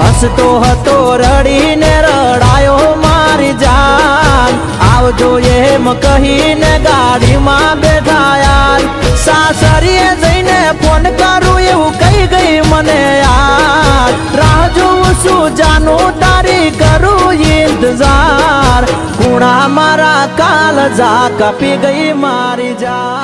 હસતો હતો રડીને રડાયો મારી જાન આવજો એમ કહીને ગાડીમાં બેઠા યાર સાસરીએ જઈને ફોન કરું એવું કહી ગઈ મને યાર રાહ જોઉં છું જાનું તારી કરું ઇંતજાર કુણા મારા કાલ જા કાપી ગઈ મારી જાન